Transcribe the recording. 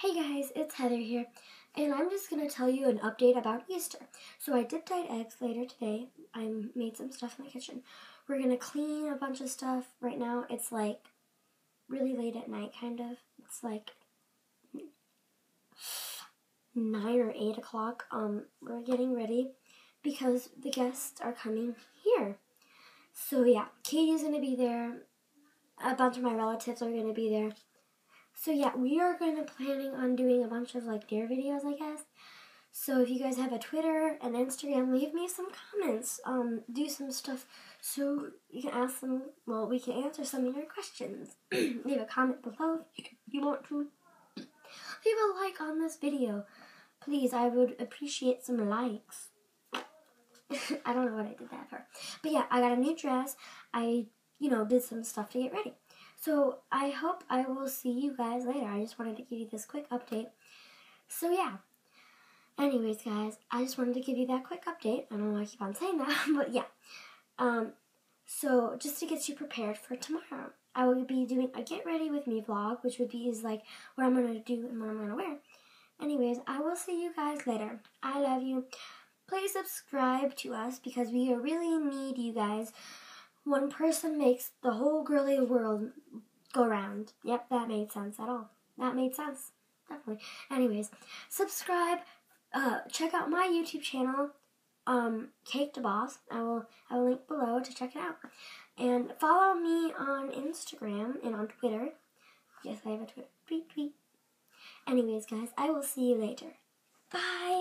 Hey guys, it's Heather here, and I'm just going to tell you an update about Easter. So I did dyed eggs later today. I made some stuff in the kitchen. We're going to clean a bunch of stuff. Right now it's like really late at night, kind of. It's like 9 or 8 o'clock. Um, we're getting ready because the guests are coming here. So yeah, Katie's going to be there. A bunch of my relatives are going to be there. So yeah, we are going to planning on doing a bunch of like dare videos, I guess. So if you guys have a Twitter and Instagram, leave me some comments. Um, do some stuff so you can ask them. Well, we can answer some of your questions. leave a comment below if you want to. Leave a like on this video, please. I would appreciate some likes. I don't know what I did that for, but yeah, I got a new dress. I, you know, did some stuff to get ready. So I hope I will see you guys later. I just wanted to give you this quick update. So yeah. Anyways, guys, I just wanted to give you that quick update. I don't know why I keep on saying that, but yeah. Um, so just to get you prepared for tomorrow, I will be doing a get ready with me vlog, which would be is like what I'm gonna do and what I'm gonna wear. Anyways, I will see you guys later. I love you. Please subscribe to us because we really need you guys. One person makes the whole girly world go round. Yep, that made sense at all. That made sense. Definitely. Anyways, subscribe. Uh, check out my YouTube channel, um, Cakeda boss. I will I will link below to check it out. And follow me on Instagram and on Twitter. Yes, I have a Twitter. Tweet tweet. Anyways, guys, I will see you later. Bye.